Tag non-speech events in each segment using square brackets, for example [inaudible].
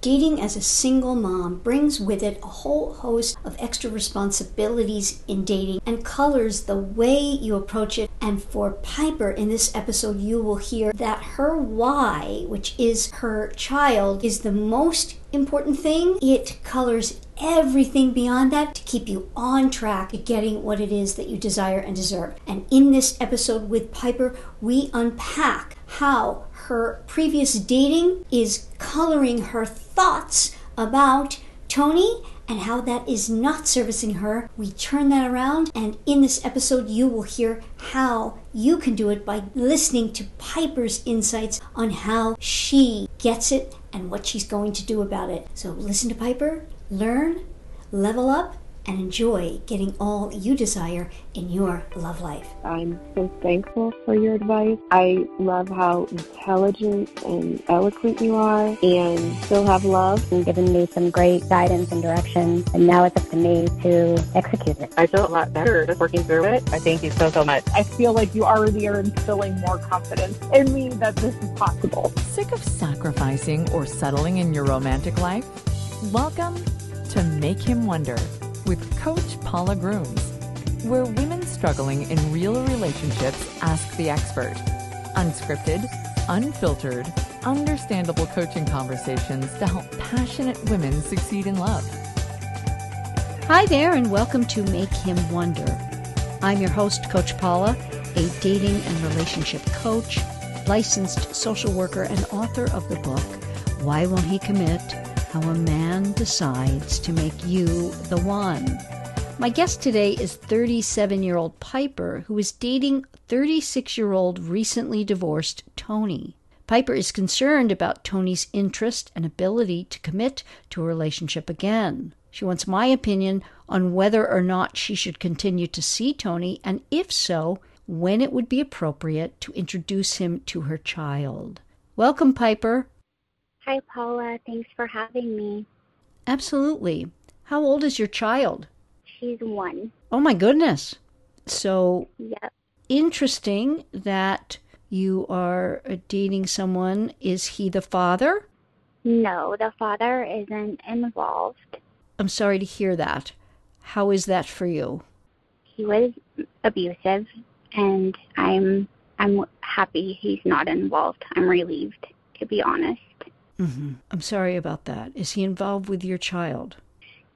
Dating as a single mom brings with it a whole host of extra responsibilities in dating and colors the way you approach it. And for Piper, in this episode, you will hear that her why, which is her child, is the most important thing. It colors everything beyond that to keep you on track at getting what it is that you desire and deserve. And in this episode with Piper, we unpack how her previous dating is coloring her thoughts about Tony and how that is not servicing her. We turn that around, and in this episode, you will hear how you can do it by listening to Piper's insights on how she gets it and what she's going to do about it. So listen to Piper, learn, level up, and enjoy getting all you desire in your love life. I'm so thankful for your advice. I love how intelligent and eloquent you are and still have love. And given me some great guidance and direction, and now it's up to me to execute it. I feel a lot better just working through it. I thank you so, so much. I feel like you already are instilling more confidence in me that this is possible. Sick of sacrificing or settling in your romantic life? Welcome to Make Him Wonder with Coach Paula Grooms, where women struggling in real relationships ask the expert. Unscripted, unfiltered, understandable coaching conversations to help passionate women succeed in love. Hi there, and welcome to Make Him Wonder. I'm your host, Coach Paula, a dating and relationship coach, licensed social worker, and author of the book, Why Won't He Commit? How a Man Decides to Make You the One. My guest today is 37 year old Piper, who is dating 36 year old recently divorced Tony. Piper is concerned about Tony's interest and ability to commit to a relationship again. She wants my opinion on whether or not she should continue to see Tony, and if so, when it would be appropriate to introduce him to her child. Welcome, Piper. Hi, Paula. Thanks for having me. Absolutely. How old is your child? She's one. Oh, my goodness. So, Yep. interesting that you are dating someone. Is he the father? No, the father isn't involved. I'm sorry to hear that. How is that for you? He was abusive, and I'm I'm happy he's not involved. I'm relieved, to be honest. Hmm I'm sorry about that. Is he involved with your child?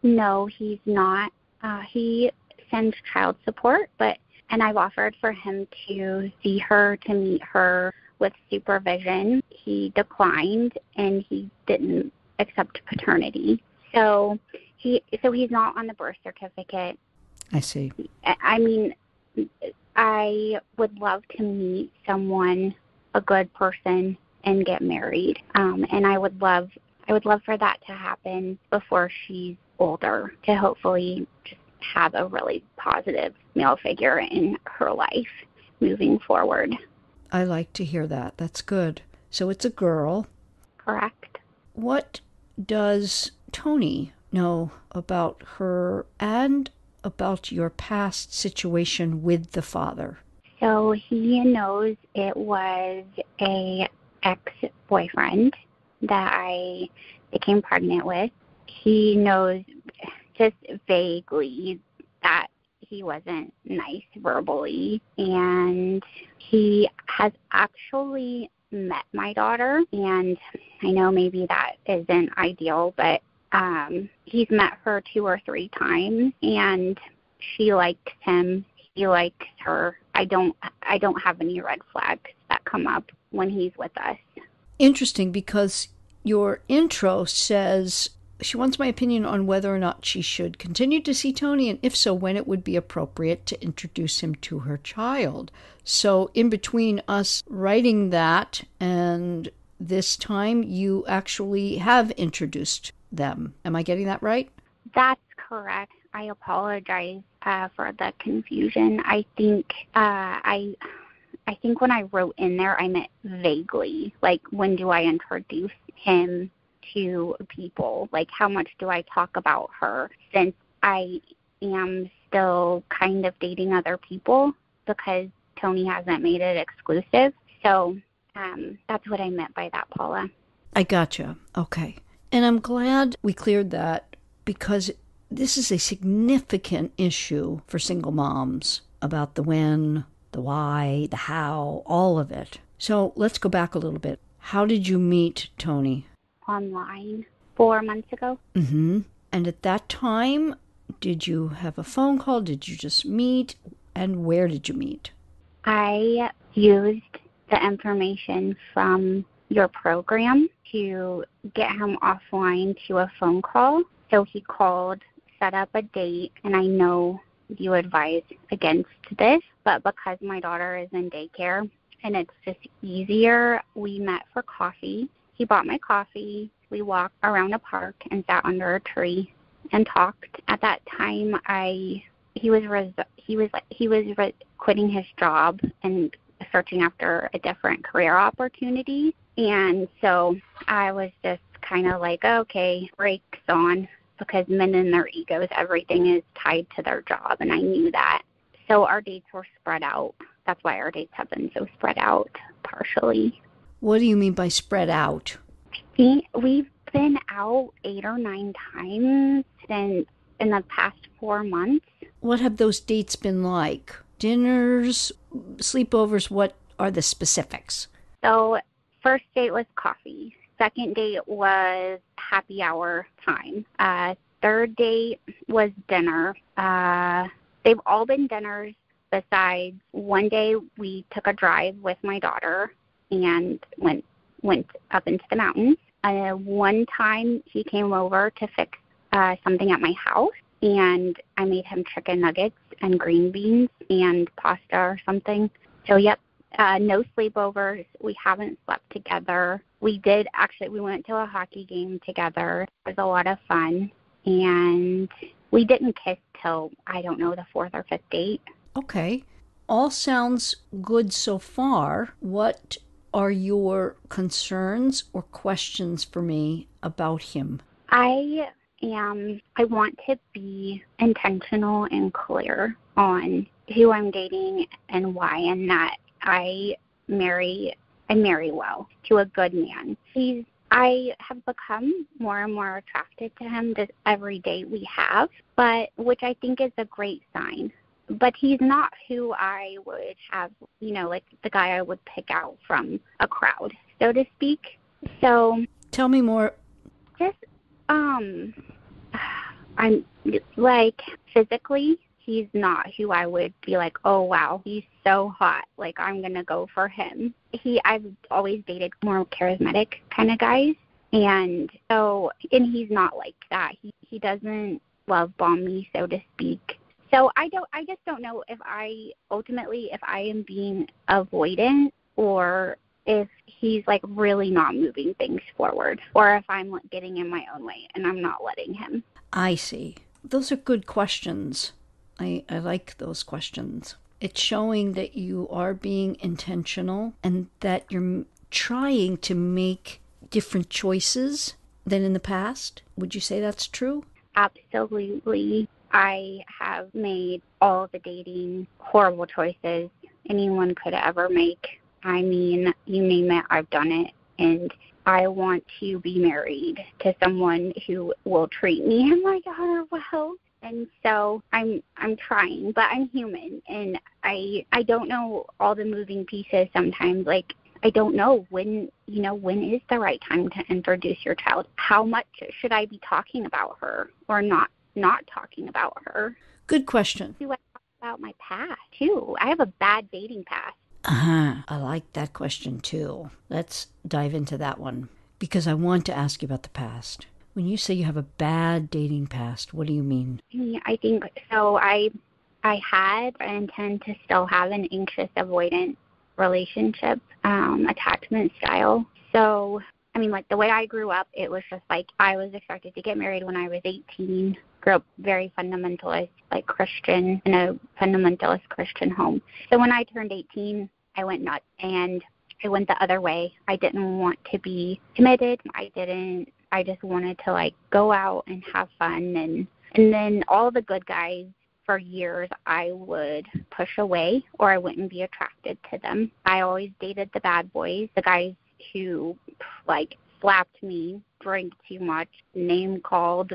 No, he's not. Uh, he sends child support, but and I've offered for him to see her to meet her with supervision. He declined, and he didn't accept paternity. So he so he's not on the birth certificate. I see. I I mean, I would love to meet someone, a good person, and get married. Um, and I would love, I would love for that to happen before she's older, to hopefully just have a really positive male figure in her life moving forward. I like to hear that. That's good. So it's a girl. Correct. What does Tony know about her and about your past situation with the father? So he knows it was a ex-boyfriend that I became pregnant with. He knows just vaguely that he wasn't nice verbally. And he has actually met my daughter. And I know maybe that isn't ideal but um he's met her two or three times and she likes him. He likes her. I don't i don't have any red flags that come up when he's with us Interesting because your intro says she wants my opinion on whether or not she should continue to see Tony, and if so, when it would be appropriate to introduce him to her child. So, in between us writing that and this time, you actually have introduced them. Am I getting that right? that's correct i apologize uh for the confusion i think uh i i think when i wrote in there i meant vaguely like when do i introduce him to people like how much do i talk about her since i am still kind of dating other people because tony hasn't made it exclusive so um that's what i meant by that paula I gotcha. Okay. And I'm glad we cleared that because this is a significant issue for single moms about the when, the why, the how, all of it. So let's go back a little bit. How did you meet Tony? Online four months ago. Mm-hmm. And at that time, did you have a phone call? Did you just meet? And where did you meet? I used the information from your program to get him offline to a phone call. So he called, set up a date, and I know you advise against this, but because my daughter is in daycare and it's just easier, we met for coffee. He bought my coffee. We walked around a park and sat under a tree and talked. At that time, I he was res- he was he was re- quitting his job and searching after a different career opportunity. And so I was just kind of like, okay, brakes on because men and their egos, everything is tied to their job. And I knew that. So our dates were spread out. That's why our dates have been so spread out partially. What do you mean by spread out? We, we've been out eight or nine times in, in the past four months. What have those dates been like? Dinners, sleepovers? What are the specifics? So, first date was coffee. Second date was happy hour time. Uh, third date was dinner. Uh, they've all been dinners. Besides, one day we took a drive with my daughter and went went up into the mountains. Uh, one time he came over to fix uh, something at my house, and I made him chicken nuggets and green beans and pasta or something. So, yep, uh, no sleepovers. We haven't slept together. We did actually, we went to a hockey game together. It was a lot of fun. And we didn't kiss till, I don't know, the fourth or fifth date. Okay. All sounds good so far. What are your concerns or questions for me about him? I am, I want to be intentional and clear on who I'm dating and why, and that I marry I marry well to a good man. He's I have become more and more attracted to him this every day we have, but which I think is a great sign. But he's not who I would have, you know, like the guy I would pick out from a crowd, so to speak. So tell me more. Just um I'm like physically he's not who I would be like, oh wow, he's so hot. Like I'm gonna go for him. He I've always dated more charismatic kind of guys, and so and he's not like that. He he doesn't love bomb me, so to speak. So I don't. I just don't know if I ultimately if I am being avoidant or if he's like really not moving things forward or if I'm getting in my own way and I'm not letting him. I see. Those are good questions. I, I like those questions. It's showing that you are being intentional and that you're trying to make different choices than in the past. Would you say that's true? Absolutely. I have made all the dating horrible choices anyone could ever make. I mean, you name it, I've done it. And I want to be married to someone who will treat me and my daughter well and so i'm i'm trying but i'm human and i i don't know all the moving pieces sometimes. Like i don't know when you know when is the right time to introduce your child? How much should i be talking about her or not not talking about her? Good question. Do i talk about my past too? I have a bad dating past. Uh-huh. I like that question too. Let's dive into that one because i want to ask you about the past when you say you have a bad dating past, what do you mean? I think so. I I had and intend to still have an anxious avoidant relationship um, attachment style. So I mean, like the way I grew up, it was just like I was expected to get married when I was 18. Grew up very fundamentalist, like Christian, in a fundamentalist Christian home. So when I turned 18, I went nuts and I went the other way. I didn't want to be committed. I didn't I just wanted to like go out and have fun and and then all the good guys for years I would push away or I wouldn't be attracted to them. I always dated the bad boys, the guys who like slapped me, drank too much, name called,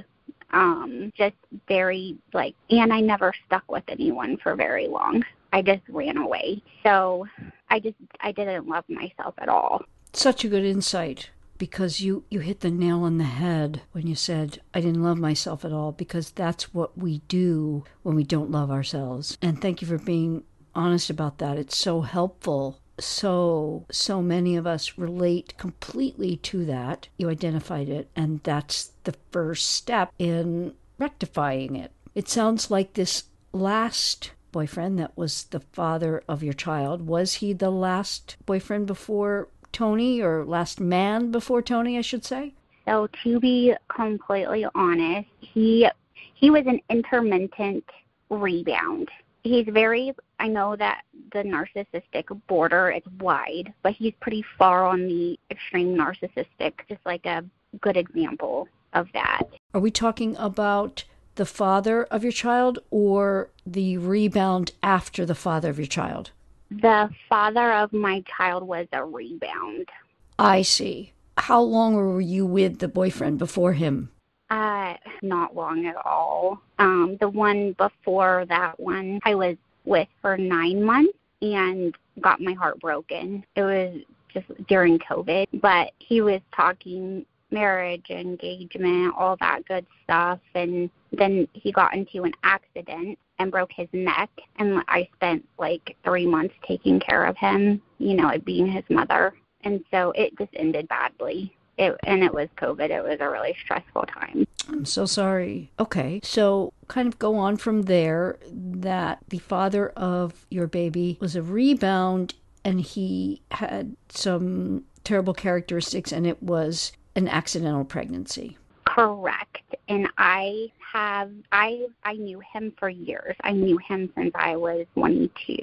um, just very like, and I never stuck with anyone for very long. I just ran away. So I just, I didn't love myself at all. Such a good insight because you, you hit the nail on the head when you said, I didn't love myself at all, because that's what we do when we don't love ourselves. And thank you for being honest about that. It's so helpful. So, so many of us relate completely to that. You identified it, and that's the first step in rectifying it. It sounds like this last boyfriend that was the father of your child was he the last boyfriend before Tony or last man before Tony, I should say? So to be completely honest, he he was an intermittent rebound. He's very I know that the narcissistic border is wide, but he's pretty far on the extreme narcissistic, just like a good example of that. Are we talking about the father of your child or the rebound after the father of your child? The father of my child was a rebound. I see. How long were you with the boyfriend before him? Uh, not long at all. Um, the one before that one, I was with for nine months and got my heart broken. It was just during COVID, but he was talking marriage, engagement, all that good stuff. And then he got into an accident and broke his neck. And I spent like three months taking care of him, you know, being his mother. And so it just ended badly. It, and it was COVID. It was a really stressful time. I'm so sorry. Okay, so kind of go on from there that the father of your baby was a rebound and he had some terrible characteristics and it was an accidental pregnancy. Correct. And I have I I knew him for years. I knew him since I was 22.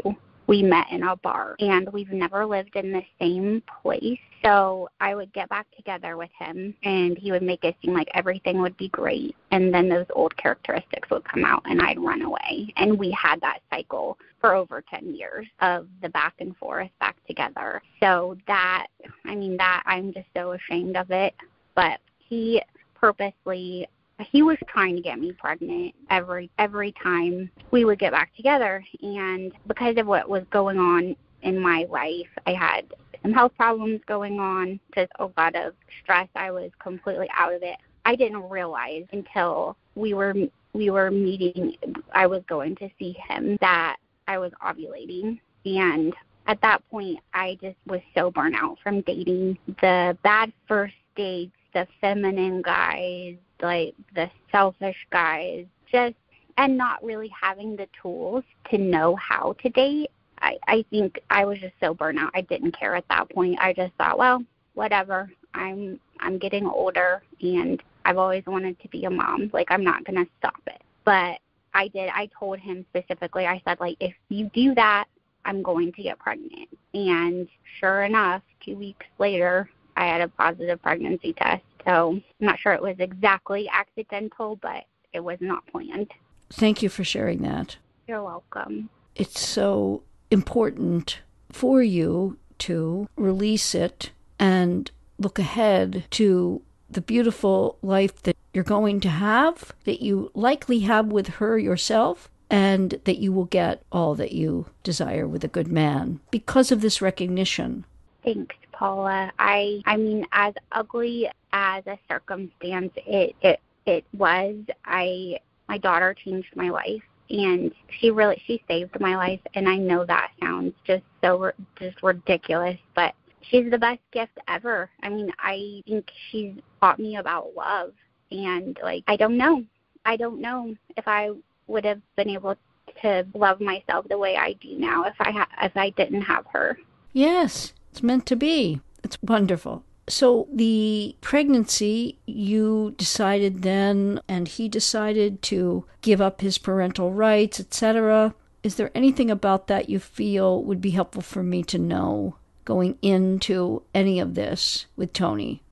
We met in a bar and we've never lived in the same place. So I would get back together with him and he would make it seem like everything would be great. And then those old characteristics would come out and I'd run away. And we had that cycle for over 10 years of the back and forth back together. So that, I mean, that I'm just so ashamed of it. But he purposely he was trying to get me pregnant every every time we would get back together. And because of what was going on in my life i had some health problems going on just a lot of stress. I was completely out of it. I didn't realize until we were we were meeting i was going to see him that i was ovulating. And at that point i just was so burnt out from dating the bad first dates the feminine guys, like the selfish guys, just and not really having the tools to know how to date. I, I think I was just so burnt out. I didn't care at that point. I just thought, well, whatever. I'm I'm getting older and I've always wanted to be a mom. Like I'm not gonna stop it. But I did I told him specifically, I said like if you do that, I'm going to get pregnant. And sure enough, two weeks later I had a positive pregnancy test. So I'm not sure it was exactly accidental, but it was not planned. Thank you for sharing that. You're welcome. It's so important for you to release it and look ahead to the beautiful life that you're going to have, that you likely have with her yourself, and that you will get all that you desire with a good man because of this recognition. Thanks. Paula. I I mean, as ugly as a circumstance it it it was, I my daughter changed my life and she really she saved my life and I know that sounds just so just ridiculous, but she's the best gift ever. I mean, I think she's taught me about love and like I don't know. I don't know if I would have been able to love myself the way I do now if I ha- if I didn't have her. Yes, it's meant to be. It's wonderful. So the pregnancy, you decided then, and he decided to give up his parental rights, etc. Is there anything about that you feel would be helpful for me to know going into any of this with Tony?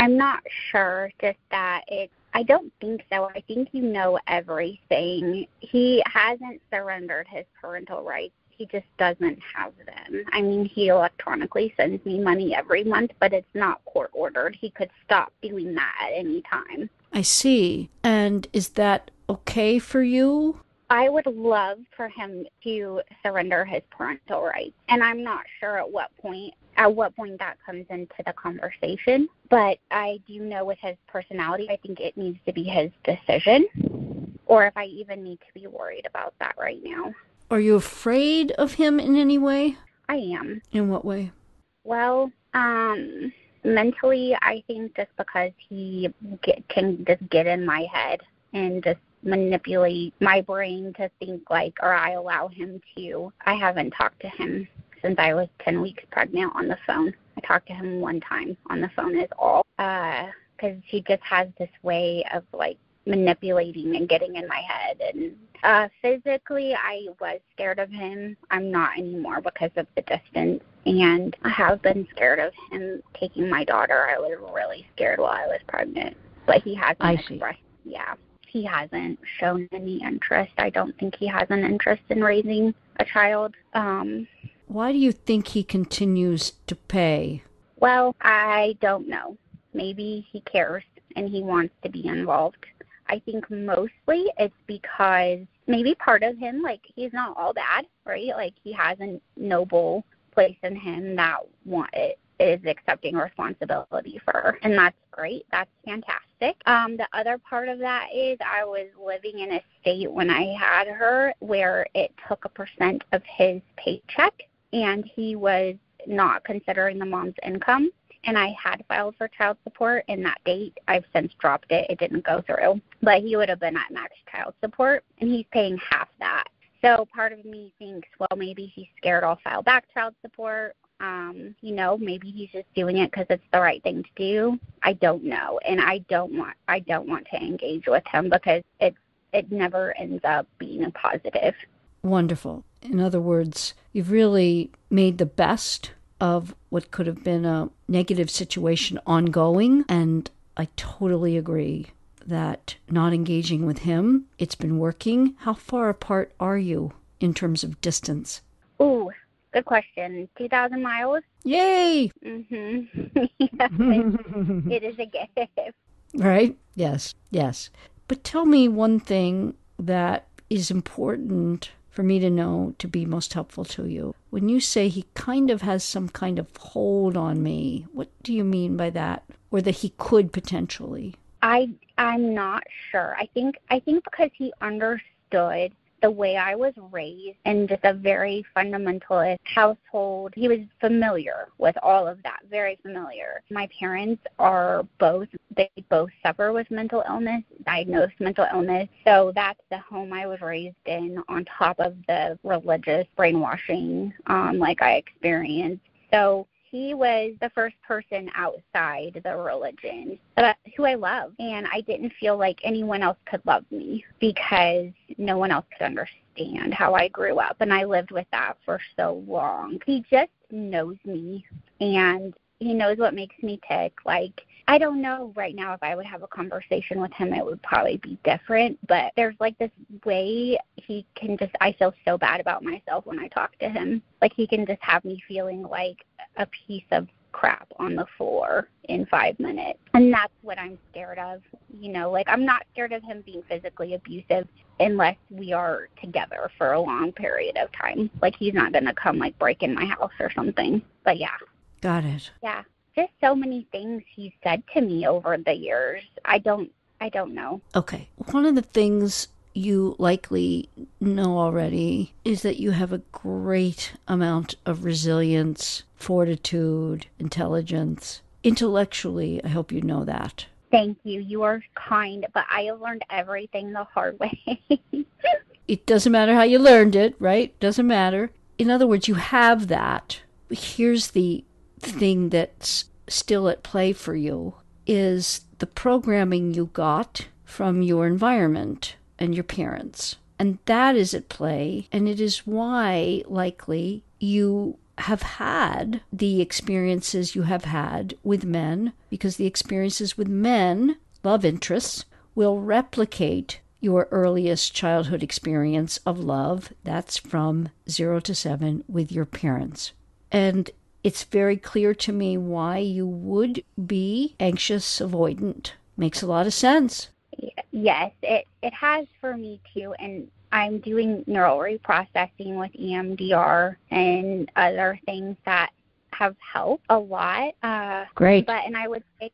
I'm not sure, just that it. I don't think so. I think you know everything. He hasn't surrendered his parental rights he just doesn't have them. I mean, he electronically sends me money every month, but it's not court ordered. He could stop doing that at any time. I see. And is that okay for you? I would love for him to surrender his parental rights. And I'm not sure at what point at what point that comes into the conversation. But I do know with his personality, I think it needs to be his decision. Or if I even need to be worried about that right now. Are you afraid of him in any way? I am. In what way? Well, um mentally I think just because he get, can just get in my head and just manipulate my brain to think like or I allow him to. I haven't talked to him since I was 10 weeks pregnant on the phone. I talked to him one time on the phone is all. Uh cuz he just has this way of like manipulating and getting in my head and uh physically I was scared of him. I'm not anymore because of the distance and I have been scared of him taking my daughter. I was really scared while I was pregnant. But he hasn't I see. yeah. He hasn't shown any interest. I don't think he has an interest in raising a child. Um Why do you think he continues to pay? well, I don't know. Maybe he cares and he wants to be involved. I think mostly it's because maybe part of him, like he's not all bad, right? Like he has a noble place in him that want is accepting responsibility for and that's great. That's fantastic. Um, the other part of that is I was living in a state when I had her where it took a percent of his paycheck, and he was not considering the mom's income and I had filed for child support in that date. I've since dropped it. It didn't go through. But he would have been at max child support and he's paying half that. So part of me thinks, well, maybe he's scared I'll file back child support. Um, you know, maybe he's just doing it because it's the right thing to do. I don't know, and I don't want I don't want to engage with him because it it never ends up being a positive. Wonderful. In other words, you've really made the best of what could have been a negative situation ongoing. And I totally agree that not engaging with him, it's been working. How far apart are you in terms of distance? Ooh, good question. Two thousand miles. Yay! [laughs] Mhm. yeah, it is a gift. Right? Yes, yes. But tell me one thing that is important for me to know to be most helpful to you. When you say he kind of has some kind of hold on me, what do you mean by that? Or that he could potentially? I I'm not sure. I think I think because he understood the way I was raised in just a very fundamentalist household. He was familiar with all of that, very familiar. My parents are both they both suffer with mental illness, diagnosed mental illness. So that's the home I was raised in on top of the religious brainwashing um like I experienced. So he was the first person outside the religion who I love. And I didn't feel like anyone else could love me because no one else could understand how I grew up. And I lived with that for so long. He just knows me and he knows what makes me tick. Like, I don't know right now if I would have a conversation with him, it would probably be different. But there's like this way he can just, I feel so bad about myself when I talk to him. Like, he can just have me feeling like a piece of crap on the floor in five minutes. And that's what I'm scared of. You know, like, I'm not scared of him being physically abusive unless we are together for a long period of time. Like, he's not going to come, like, break in my house or something. But yeah. Got it. Yeah. Just so many things he's said to me over the years. I don't I don't know. Okay. One of the things you likely know already is that you have a great amount of resilience, fortitude, intelligence. Intellectually, I hope you know that. Thank you. You are kind, but I have learned everything the hard way. [laughs] It doesn't matter how you learned it, right? Doesn't matter. In other words, you have that. Here's the thing that's still at play for you is the programming you got from your environment and your parents. And that is at play. And it is why, likely, you have had the experiences you have had with men, because the experiences with men, love interests, will replicate your earliest childhood experience of love. That's from zero to seven with your parents. And it's very clear to me why you would be anxious avoidant. Makes a lot of sense. Yes, it, it has for me too. And I'm doing neural reprocessing with EMDR and other things that have helped a lot. Uh, Great. But, and I would say,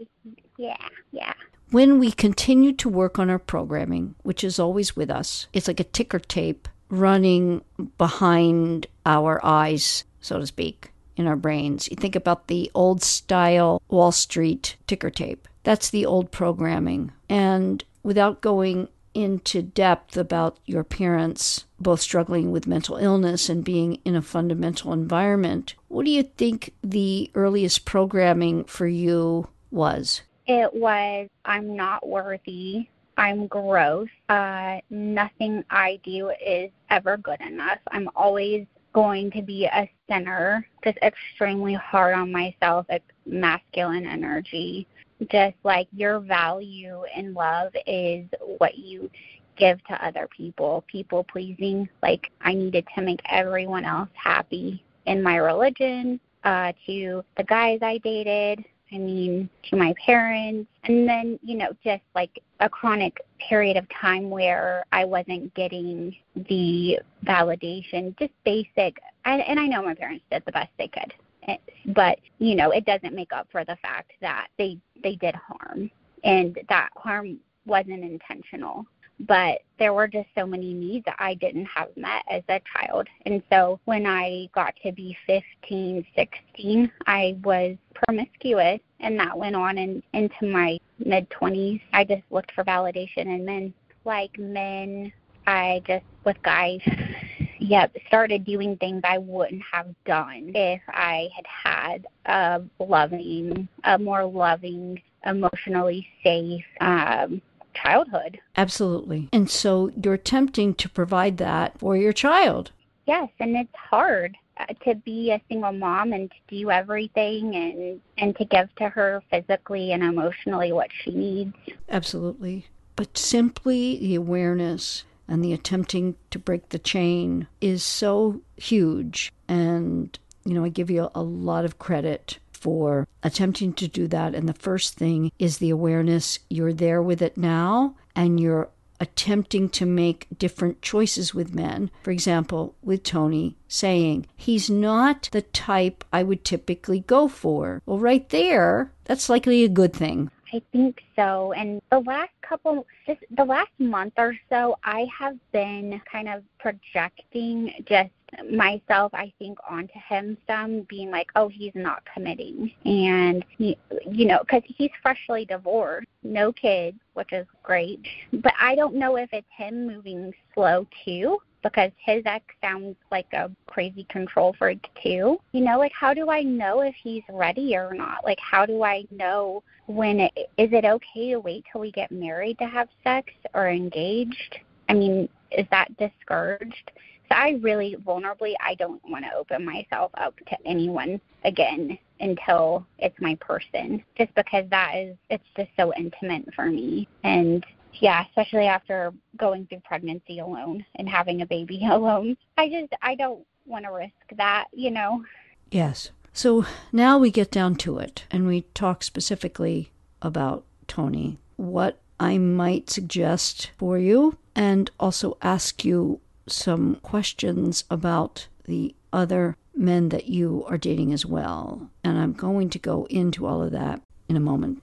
yeah, yeah. When we continue to work on our programming, which is always with us, it's like a ticker tape running behind our eyes, so to speak, in our brains. You think about the old style Wall Street ticker tape. That's the old programming. And without going into depth about your parents both struggling with mental illness and being in a fundamental environment, what do you think the earliest programming for you was? It was I'm not worthy. I'm gross. Uh, nothing I do is ever good enough. I'm always going to be a sinner, just extremely hard on myself, like masculine energy. Just like your value in love is what you give to other people. People pleasing, like I needed to make everyone else happy in my religion, uh, to the guys I dated, I mean, to my parents. And then, you know, just like a chronic period of time where I wasn't getting the validation, just basic. And, and I know my parents did the best they could. Eh, but, you know, it doesn't make up for the fact that they they did harm and that harm wasn't intentional but there were just so many needs that I didn't have met as a child. And so when I got to be 15, 16, I was promiscuous, and that went on in, into my mid 20s. I just looked for validation in men. Like men, I just, with guys, [laughs] yep, started doing things I wouldn't have done if I had had a loving, a more loving, emotionally safe, um, childhood. Absolutely. And so you're attempting to provide that for your child. Yes, and it's hard Uh, to be a single mom and to do everything and and to give to her physically and emotionally what she needs. Absolutely. But simply the awareness and the attempting to break the chain is so huge and you know, I give you a lot of credit for attempting to do that. And the first thing is the awareness you're there with it now and you're attempting to make different choices with men. For example, with Tony saying, he's not the type I would typically go for. Well, right there, that's likely a good thing. I think so. And the last couple, just the last month or so, I have been kind of projecting just myself, I think, onto him some, being like, oh, he's not committing. And, he, you know, because he's freshly divorced, no kids, which is great. But I don't know if it's him moving slow too because his ex sounds like a crazy control freak too. You know, like how do I know if he's ready or not? Like how do I know when it, is it okay to wait till we get married to have sex or engaged? I mean, is that discouraged? I really vulnerably I don't want to open myself up to anyone again until it's my person just because that is it's just so intimate for me and yeah, especially after going through pregnancy alone and having a baby [laughs] alone. I just I don't want to risk that, you know. Yes. So now we get down to it and we talk specifically about Tony. What I might suggest for you and also ask you some questions about the other men that you are dating as well. And I'm going to go into all of that in a moment.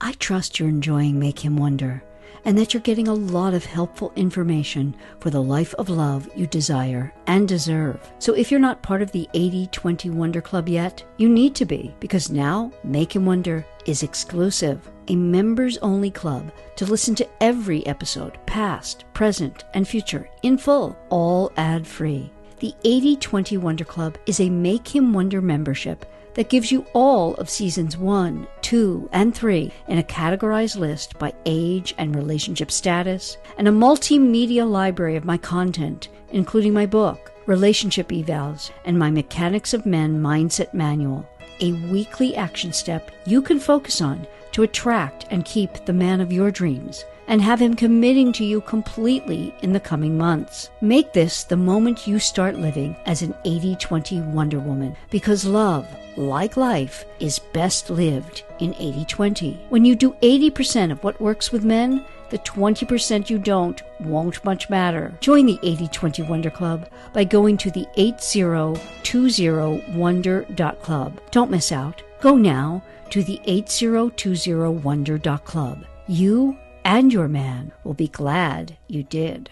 I trust you're enjoying Make Him Wonder and that you're getting a lot of helpful information for the life of love you desire and deserve. So if you're not part of the 80 20 Wonder Club yet, you need to be because now Make Him Wonder is exclusive, a members only club to listen to every episode, past, present, and future, in full, all ad free. The 80 20 Wonder Club is a Make Him Wonder membership that gives you all of seasons one, two, and three in a categorized list by age and relationship status, and a multimedia library of my content, including my book, Relationship Evals, and my Mechanics of Men Mindset Manual, a weekly action step you can focus on to attract and keep the man of your dreams and have him committing to you completely in the coming months. Make this the moment you start living as an 80 20 Wonder Woman because love, like life, is best lived in 80 20. When you do 80% of what works with men, the 20% you don't won't much matter. Join the 80 20 Wonder Club by going to the 8020wonder.club. Don't miss out. Go now to the 8020wonder.club. You and your man will be glad you did.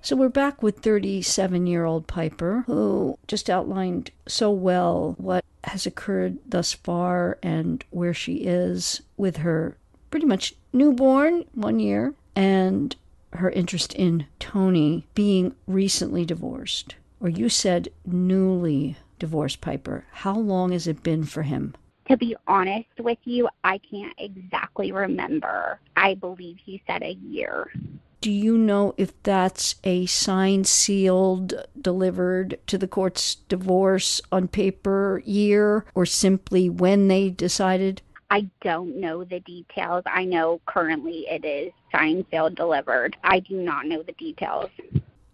So we're back with 37 year old Piper, who just outlined so well what has occurred thus far and where she is with her pretty much newborn, one year, and her interest in Tony being recently divorced. Or you said newly divorced, Piper. How long has it been for him? To be honest with you, I can't exactly remember. I believe he said a year. Do you know if that's a signed, sealed, delivered to the court's divorce on paper year or simply when they decided? I don't know the details. I know currently it is signed, sealed, delivered. I do not know the details.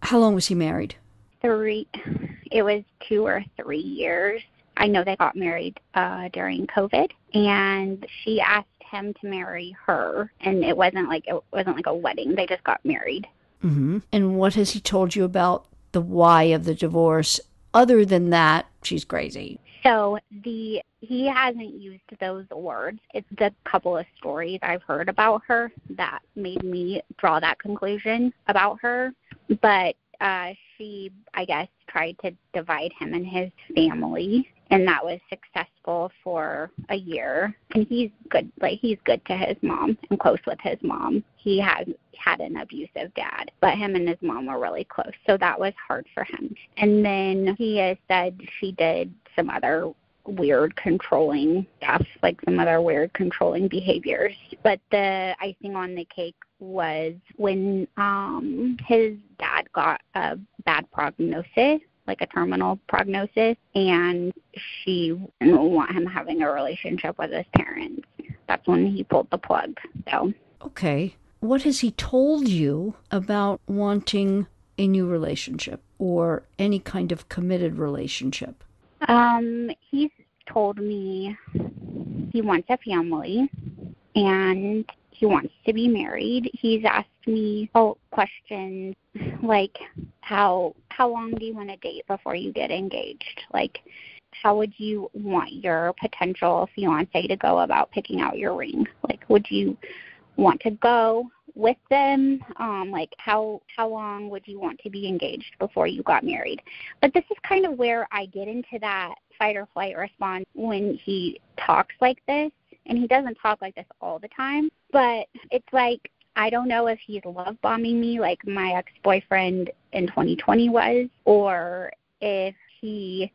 How long was he married? Three, it was two or three years. I know they got married uh, during COVID, and she asked him to marry her, and it wasn't like it wasn't like a wedding. They just got married. Mm-hmm. And what has he told you about the why of the divorce? Other than that, she's crazy. So the he hasn't used those words. It's the couple of stories I've heard about her that made me draw that conclusion about her. But uh, she, I guess, tried to divide him and his family, and that was successful for a year. And he's good, like he's good to his mom and close with his mom. He has had an abusive dad, but him and his mom were really close, so that was hard for him. And then he has said she did some other weird controlling stuff, like some other weird controlling behaviors. But the icing on the cake was when um his dad got a bad prognosis like a terminal prognosis and she didn't want him having a relationship with his parents that's when he pulled the plug so Okay. What has he told you about wanting a new relationship or any kind of committed relationship? Um, he's told me he wants a family and he wants to be married. He's asked me oh questions like how how long do you want to date before you get engaged? Like how would you want your potential fiance to go about picking out your ring? Like would you want to go with them um like how how long would you want to be engaged before you got married but this is kind of where i get into that fight or flight response when he talks like this and he doesn't talk like this all the time but it's like i don't know if he's love bombing me like my ex boyfriend in 2020 was or if he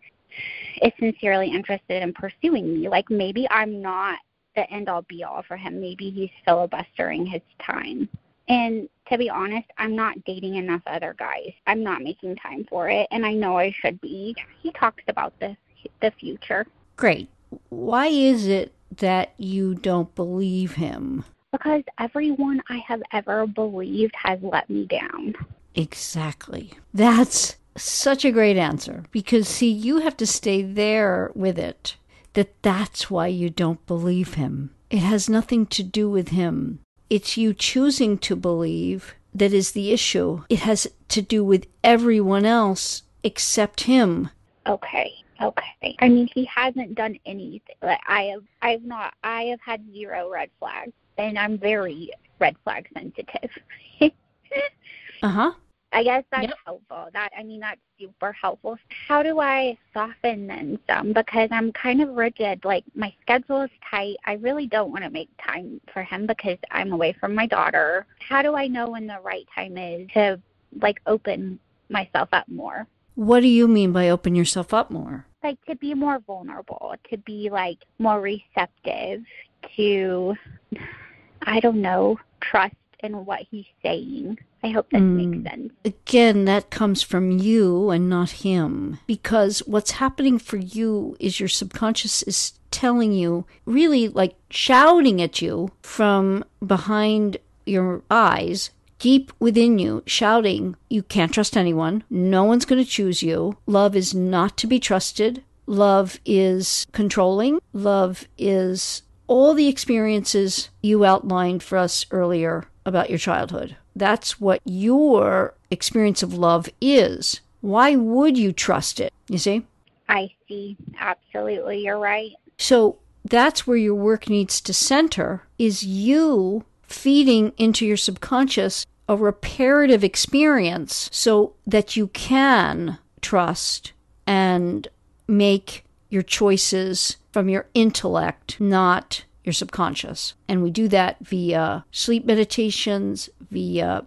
is sincerely interested in pursuing me like maybe i'm not the end all be all for him. Maybe he's filibustering his time. And to be honest, I'm not dating enough other guys. I'm not making time for it, and I know I should be. He talks about the the future Great. Why is it that you don't believe him? Because everyone I have ever believed has let me down. Exactly. That's such a great answer because, see, you have to stay there with it that that's why you don't believe him. It has nothing to do with him. It's you choosing to believe that is the issue. It has to do with everyone else except him. Okay. Okay. I mean, he hasn't done anything. Like I have, I have not. I have had zero red flags, and I'm very red flag sensitive. [laughs] Uh huh. I guess that's Yep. helpful. That I mean that's super helpful. How do I soften then some? Because I'm kind of rigid. Like my schedule is tight. I really don't want to make time for him because I'm away from my daughter. How do I know when the right time is to like open myself up more? What do you mean by open yourself up more? Like to be more vulnerable, to be like more receptive, to I don't know, trust in what he's saying. I hope that Mm. makes sense. Again, that comes from you and not him. Because what's happening for you is your subconscious is telling you, really like shouting at you from behind your eyes, deep within you, shouting, You can't trust anyone. No one's going to choose you. Love is not to be trusted. Love is controlling. Love is all the experiences you outlined for us earlier about your childhood. That's what your experience of love is. Why would you trust it? You see? I see. Absolutely. You're right. So that's where your work needs to center is you feeding into your subconscious a reparative experience so that you can trust and make your choices from your intellect, not your subconscious. And we do that via sleep meditations, via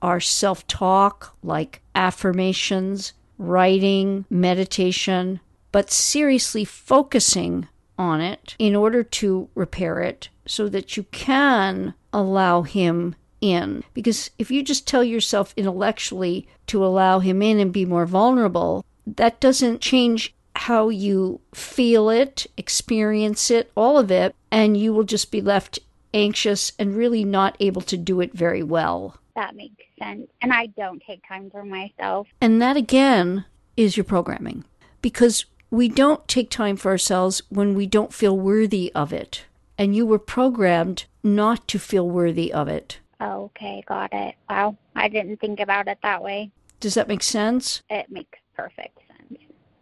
our self talk, like affirmations, writing, meditation, but seriously focusing on it in order to repair it so that you can allow him in. Because if you just tell yourself intellectually to allow him in and be more vulnerable, that doesn't change how you feel it, experience it, all of it, and you will just be left anxious and really not able to do it very well. That makes sense. And I don't take time for myself. And that again is your programming. Because we don't take time for ourselves when we don't feel worthy of it. And you were programmed not to feel worthy of it. Okay, got it. Wow. I didn't think about it that way. Does that make sense? It makes perfect.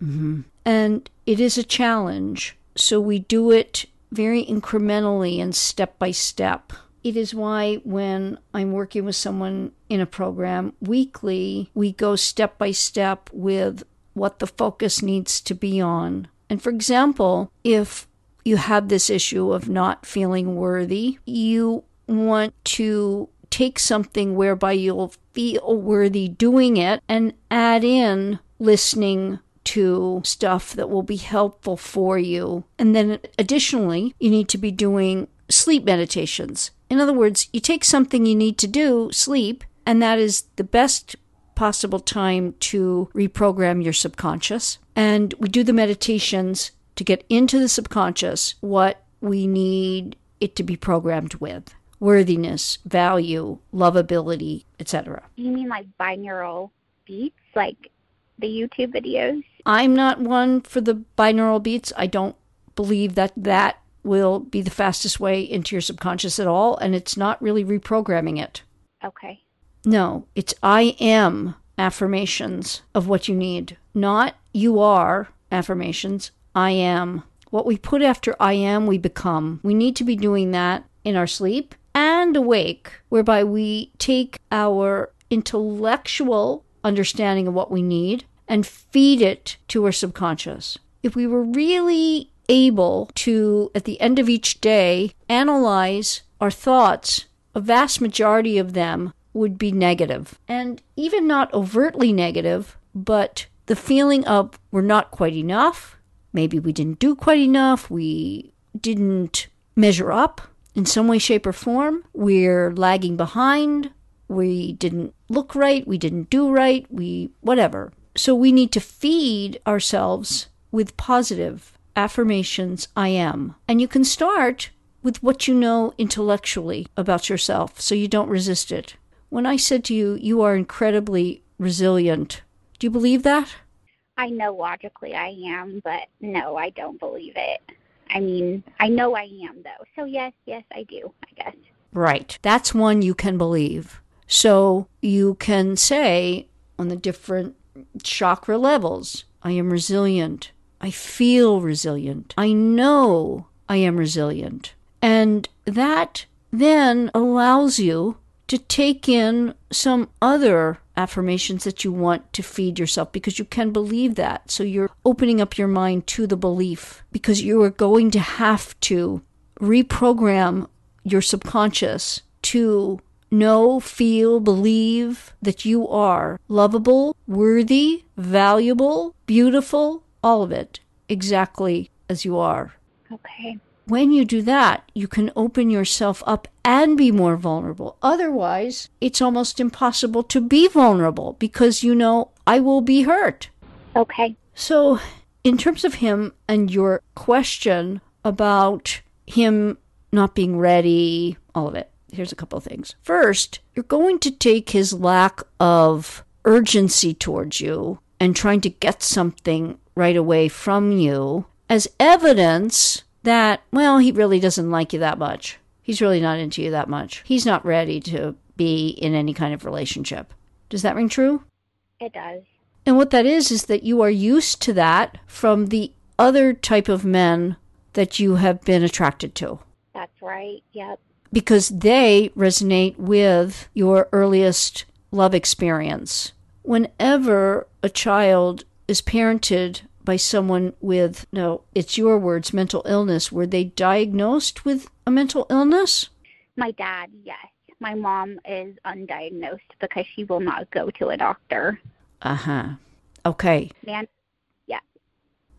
Mm-hmm. And it is a challenge. So we do it very incrementally and step by step. It is why when I'm working with someone in a program weekly, we go step by step with what the focus needs to be on. And for example, if you have this issue of not feeling worthy, you want to take something whereby you'll feel worthy doing it and add in listening to stuff that will be helpful for you. And then additionally, you need to be doing sleep meditations. In other words, you take something you need to do, sleep, and that is the best possible time to reprogram your subconscious. And we do the meditations to get into the subconscious what we need it to be programmed with worthiness, value, lovability, etc. You mean like binaural beats, like the YouTube videos? I'm not one for the binaural beats. I don't believe that that will be the fastest way into your subconscious at all, and it's not really reprogramming it. Okay. No, it's I am affirmations of what you need, not you are affirmations. I am. What we put after I am, we become. We need to be doing that in our sleep and awake, whereby we take our intellectual understanding of what we need and feed it to our subconscious. If we were really able to, at the end of each day, analyze our thoughts, a vast majority of them would be negative. And even not overtly negative, but the feeling of we're not quite enough, maybe we didn't do quite enough, we didn't measure up in some way, shape, or form, we're lagging behind, we didn't look right, we didn't do right, we whatever. So we need to feed ourselves with positive affirmations I am. And you can start with what you know intellectually about yourself so you don't resist it. When I said to you, you are incredibly resilient, do you believe that? I know logically I am, but no, I don't believe it. I mean, I know I am though. So yes, yes, I do, I guess. Right. That's one you can believe. So you can say on the different chakra levels, I am resilient. I feel resilient. I know I am resilient. And that then allows you to take in some other affirmations that you want to feed yourself because you can believe that. So you're opening up your mind to the belief because you are going to have to reprogram your subconscious to know, feel, believe that you are lovable, worthy, valuable, beautiful, all of it, exactly as you are. Okay when you do that, you can open yourself up and be more vulnerable. Otherwise, it's almost impossible to be vulnerable because you know, I will be hurt. Okay. So, in terms of him and your question about him not being ready, all of it. Here's a couple of things. First, you're going to take his lack of urgency towards you and trying to get something right away from you as evidence that, well, he really doesn't like you that much. He's really not into you that much. He's not ready to be in any kind of relationship. Does that ring true? It does. And what that is, is that you are used to that from the other type of men that you have been attracted to. That's right. Yep. Because they resonate with your earliest love experience. Whenever a child is parented by someone with, no, it's your words, mental illness, were they diagnosed with a mental illness? My dad, yes. My mom is undiagnosed because she will not go to a doctor. Uh huh. Okay. Man, yeah.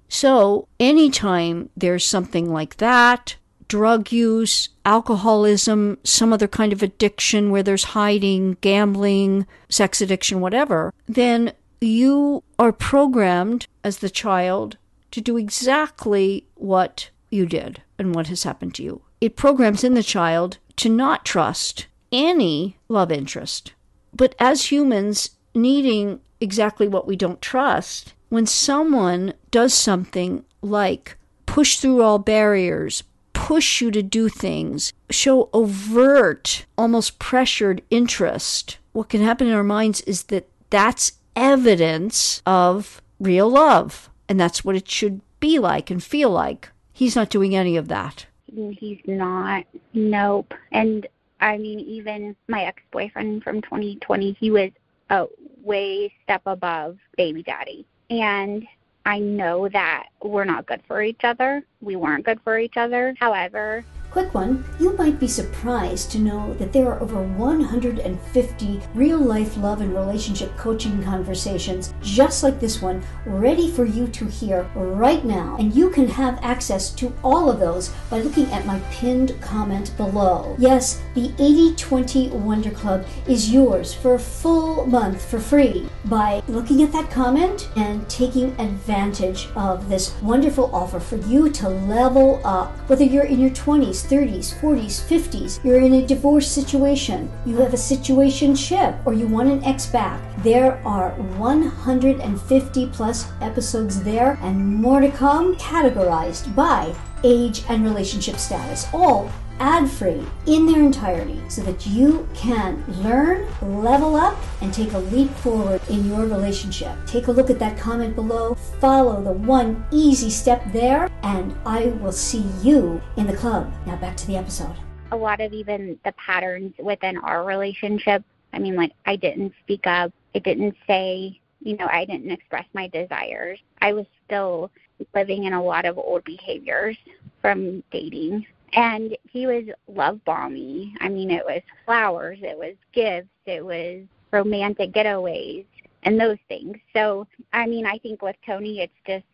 So, anytime there's something like that, drug use, alcoholism, some other kind of addiction where there's hiding, gambling, sex addiction, whatever, then you are programmed as the child to do exactly what you did and what has happened to you. It programs in the child to not trust any love interest. But as humans, needing exactly what we don't trust, when someone does something like push through all barriers, push you to do things, show overt, almost pressured interest, what can happen in our minds is that that's evidence of real love. And that's what it should be like and feel like. He's not doing any of that. He's not. Nope. And I mean, even my ex boyfriend from 2020, he was a way step above baby daddy. And I know that we're not good for each other. We weren't good for each other. However, Quick one, you might be surprised to know that there are over 150 real life love and relationship coaching conversations just like this one ready for you to hear right now. And you can have access to all of those by looking at my pinned comment below. Yes, the 80 20 Wonder Club is yours for a full month for free by looking at that comment and taking advantage of this wonderful offer for you to level up. Whether you're in your 20s, 30s, 40s, 50s, you're in a divorce situation, you have a situation ship, or you want an ex back, there are 150 plus episodes there and more to come, categorized by age and relationship status, all ad free in their entirety so that you can learn, level up, and take a leap forward in your relationship. Take a look at that comment below, follow the one easy step there, and I will see you in the club. Now back to the episode. a lot of even the patterns within our relationship, I mean, like, I didn't speak up. I didn't say, you know, I didn't express my desires. I was still living in a lot of old behaviors from dating. And he was love bombing. I mean, it was flowers, it was gifts, it was romantic getaways, and those things. So, I mean, I think with Tony, it's just,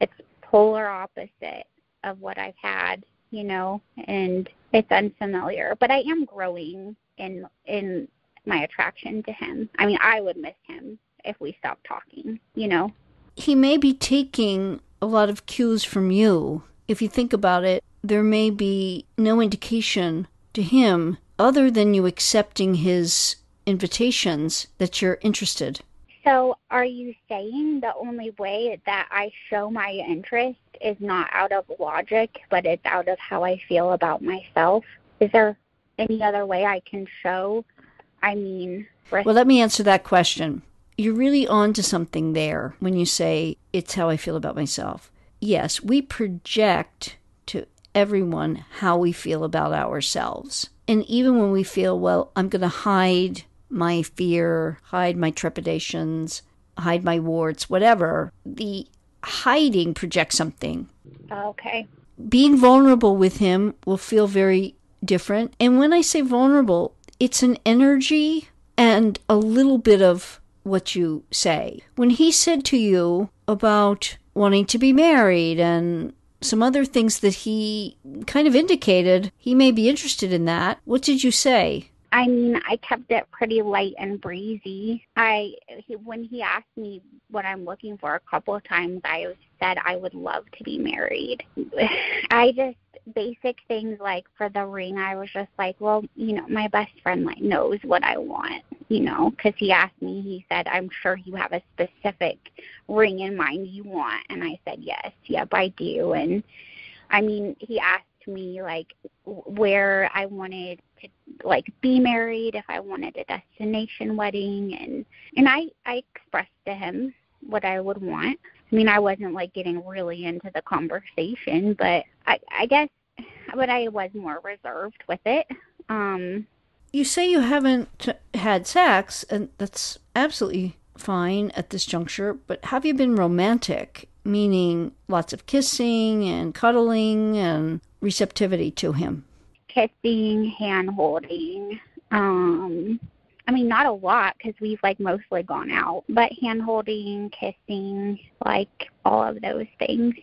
it's polar opposite of what I've had, you know, and it's unfamiliar. But I am growing in in my attraction to him. I mean, I would miss him if we stopped talking, you know. He may be taking a lot of cues from you. If you think about it, there may be no indication to him other than you accepting his invitations that you're interested. So, are you saying the only way that I show my interest is not out of logic, but it's out of how I feel about myself? Is there any other way I can show? I mean, res- Well, let me answer that question. You're really on to something there when you say, it's how I feel about myself. Yes, we project everyone how we feel about ourselves. And even when we feel, well, I'm going to hide my fear, hide my trepidations, hide my warts, whatever, the hiding projects something. Oh, okay. Being vulnerable with him will feel very different. And when I say vulnerable, it's an energy and a little bit of what you say. When he said to you about wanting to be married and some other things that he kind of indicated he may be interested in that, what did you say? I mean, I kept it pretty light and breezy. I he, when he asked me what I'm looking for a couple of times, I said I would love to be married. [laughs] I just basic things like for the ring, I was just like, well, you know, my best friend like knows what I want, you know, because he asked me. He said, I'm sure you have a specific ring in mind you want, and I said, yes, yep, I do. And I mean, he asked me like where I wanted to like be married, if I wanted a destination wedding, and and I I expressed to him what I would want. I mean, I wasn't like getting really into the conversation, but I I guess but I was more reserved with it. Um you say you haven't had sex and that's absolutely fine at this juncture, but have you been romantic? Meaning lots of kissing and cuddling and receptivity to him? Kissing, hand holding. Um, I mean, not a lot because we've like mostly gone out, but hand holding, kissing, like all of those things.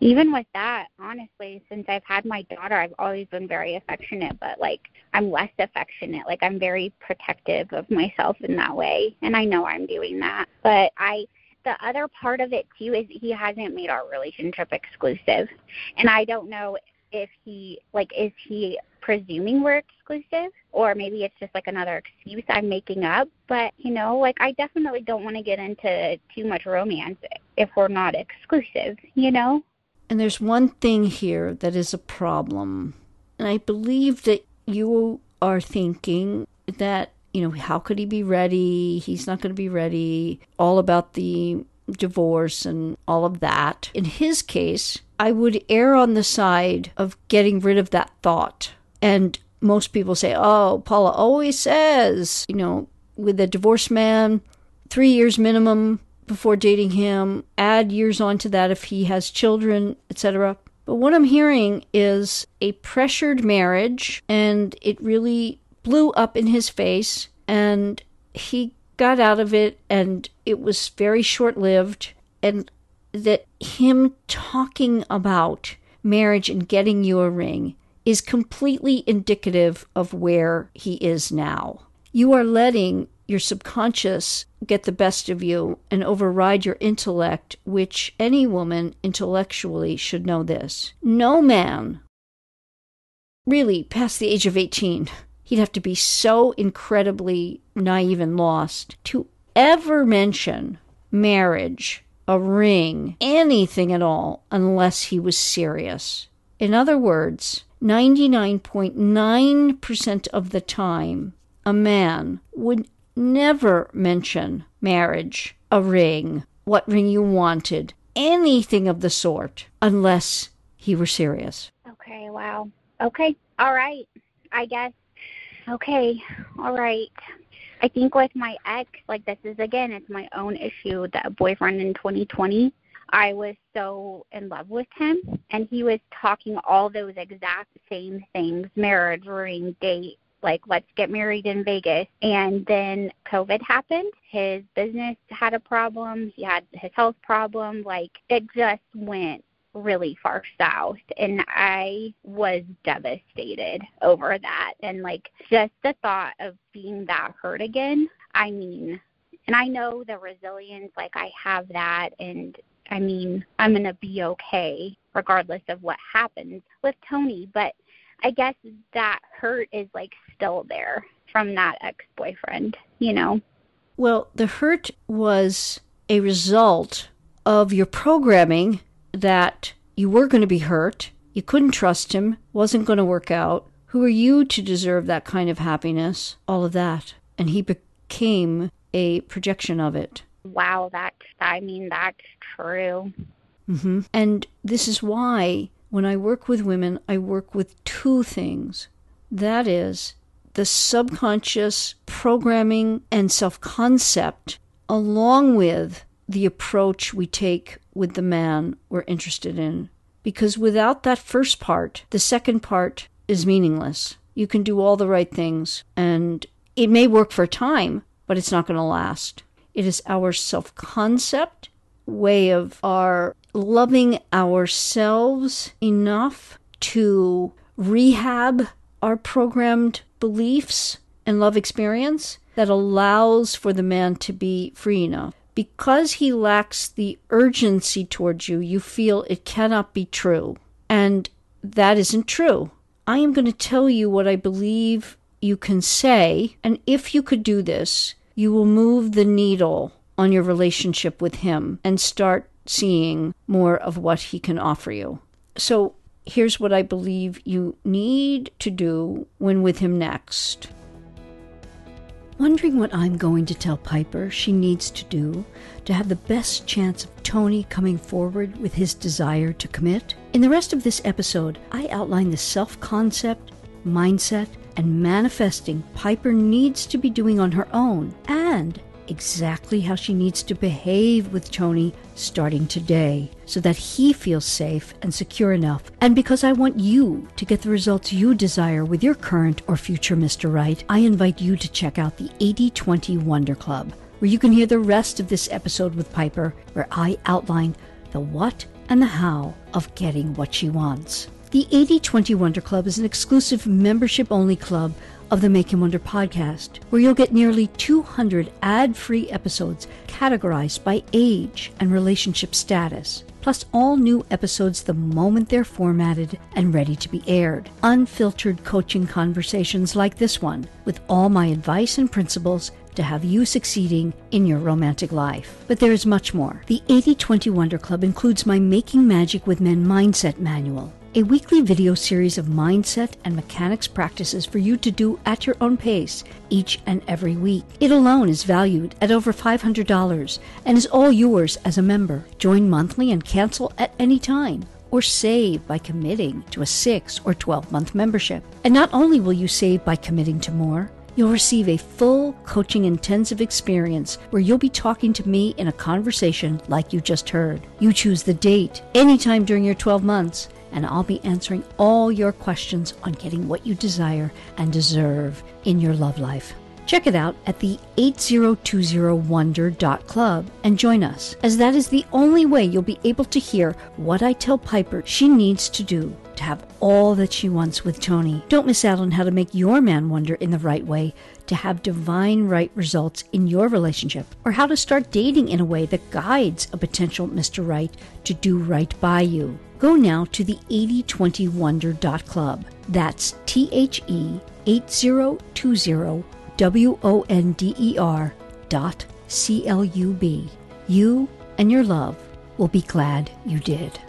Even with that, honestly, since I've had my daughter, I've always been very affectionate, but like I'm less affectionate. Like I'm very protective of myself in that way, and I know I'm doing that. But I the other part of it too is he hasn't made our relationship exclusive. And I don't know if he like is he presuming we're exclusive or maybe it's just like another excuse I'm making up. But, you know, like I definitely don't want to get into too much romance if we're not exclusive, you know? And there's one thing here that is a problem. And I believe that you are thinking that you know, how could he be ready? He's not going to be ready. All about the divorce and all of that. In his case, I would err on the side of getting rid of that thought. And most people say, oh, Paula always says, you know, with a divorced man, three years minimum before dating him, add years onto that if he has children, etc. But what I'm hearing is a pressured marriage, and it really blew up in his face, and he got out of it, and it was very short lived. And that him talking about marriage and getting you a ring is completely indicative of where he is now. You are letting your subconscious get the best of you and override your intellect, which any woman intellectually should know this. No man, really past the age of 18, he'd have to be so incredibly naive and lost to ever mention marriage, a ring, anything at all, unless he was serious. In other words, 99.9% of the time, a man would never mention marriage, a ring, what ring you wanted, anything of the sort, unless he were serious. Okay, wow. Okay, all right. I guess Okay, all right. I think with my ex, like this is again, it's my own issue. That boyfriend in 2020, I was so in love with him, and he was talking all those exact same things: marriage, ring, date, like let's get married in Vegas. And then COVID happened. His business had a problem. He had his health problem. Like it just went really far south and I was devastated over that and like just the thought of being that hurt again. I mean, and I know the resilience like I have that and I mean, I'm going to be okay regardless of what happens with Tony, but I guess that hurt is like still there from that ex-boyfriend, you know. Well, the hurt was a result of your programming that you were going to be hurt, you couldn't trust him, wasn't going to work out. Who are you to deserve that kind of happiness? All of that. And he became a projection of it. Wow, that's, I mean that's true. Mm-hmm. And this is why when I work with women, I work with two things. That is the subconscious programming and self concept, along with the approach we take with the man we're interested in. Because without that first part, the second part is meaningless. You can do all the right things, and it may work for a time, but it's not going to last. It is our self concept, way of our loving ourselves enough to rehab our programmed beliefs and love experience that allows for the man to be free enough because he lacks the urgency towards you, you feel it cannot be true. And that isn't true. I am going to tell you what I believe you can say. And if you could do this, you will move the needle on your relationship with him and start seeing more of what he can offer you. So here's what I believe you need to do when with him next. Wondering what I'm going to tell Piper she needs to do to have the best chance of Tony coming forward with his desire to commit? In the rest of this episode, I outline the self concept, mindset, and manifesting Piper needs to be doing on her own and exactly how she needs to behave with Tony starting today so that he feels safe and secure enough. And because I want you to get the results you desire with your current or future Mr. Right, I invite you to check out the 80 20 Wonder Club, where you can hear the rest of this episode with Piper, where I outline the what and the how of getting what she wants. The 80 20 Wonder Club is an exclusive membership only club of the Make Him Wonder podcast, where you'll get nearly 200 ad free episodes categorized by age and relationship status, plus all new episodes the moment they're formatted and ready to be aired. Unfiltered coaching conversations like this one, with all my advice and principles to have you succeeding in your romantic life. But there is much more. The 80 20 Wonder Club includes my Making Magic with Men mindset manual a weekly video series of mindset and mechanics practices for you to do at your own pace each and every week. It alone is valued at over $500 and is all yours as a member. Join monthly and cancel at any time or save by committing to a 6 or 12 month membership. And not only will you save by committing to more, You'll receive a full coaching intensive experience where you'll be talking to me in a conversation like you just heard. You choose the date, anytime during your 12 months, and I'll be answering all your questions on getting what you desire and deserve in your love life. Check it out at the 8020wonder.club and join us, as that is the only way you'll be able to hear what I tell Piper she needs to do to have all that she wants with Tony. Don't miss out on how to make your man wonder in the right way to have divine right results in your relationship, or how to start dating in a way that guides a potential Mr. Right to do right by you. Go now to the 8020wonder.club. That's T H E 8020 W O N D E R dot C L U B. You and your love will be glad you did.